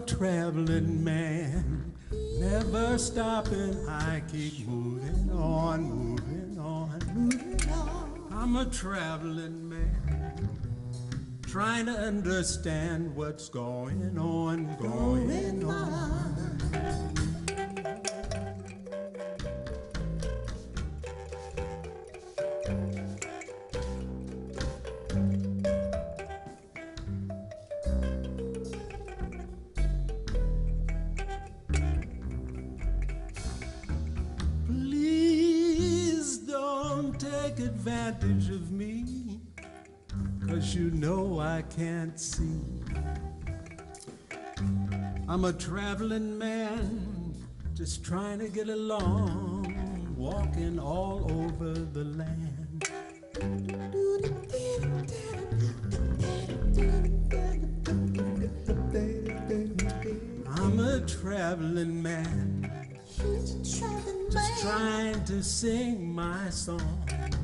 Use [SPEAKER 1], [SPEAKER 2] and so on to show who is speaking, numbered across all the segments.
[SPEAKER 1] Traveling man, never stopping. I keep moving on, moving on, moving on. I'm a traveling man, trying to understand what's going on, going on. Please advantage of me, cause you know I can't see. I'm a traveling man, just trying to get along, walking all over the land. I'm a traveling man, just trying to sing my song.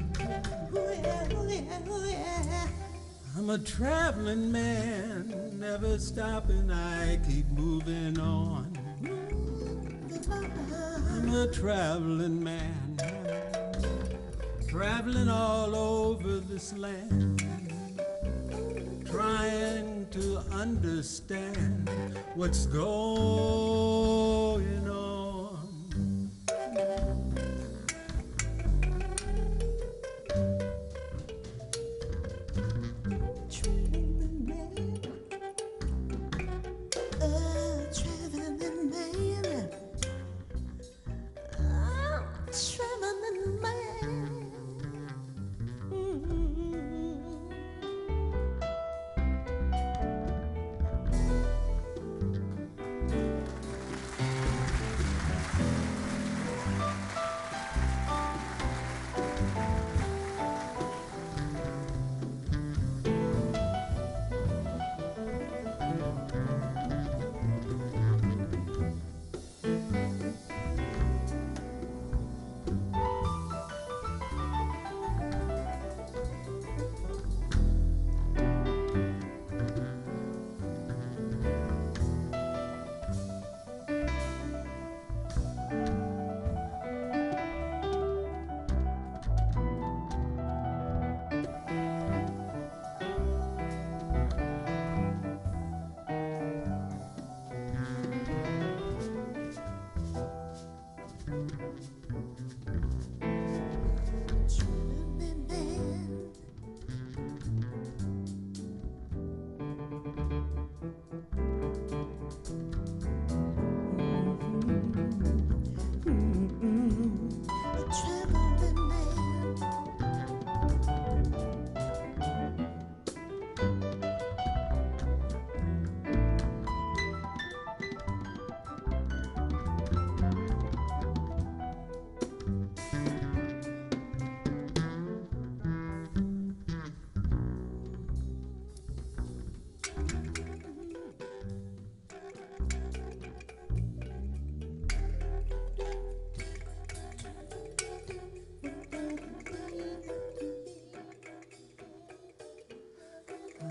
[SPEAKER 1] I'm a traveling man, never stopping, I keep moving on. I'm a traveling man, traveling all over this land, trying to understand what's going on.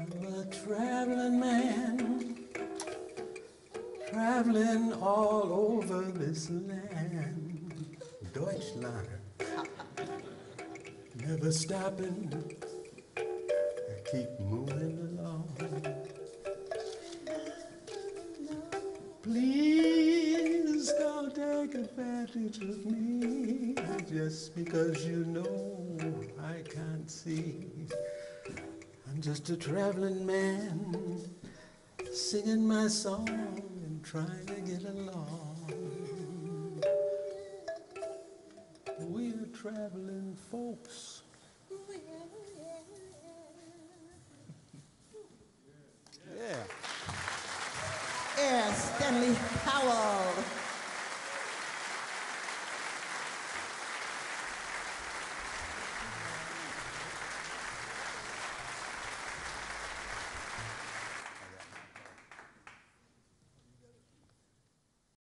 [SPEAKER 1] I'm a traveling man, traveling all over this land. Deutschland, never stopping, I keep moving along. Please don't take advantage of me just because you know I can't see. I'm just a traveling man, singing my song and trying to get along. We're traveling folks.
[SPEAKER 2] Air Stanley Cowell.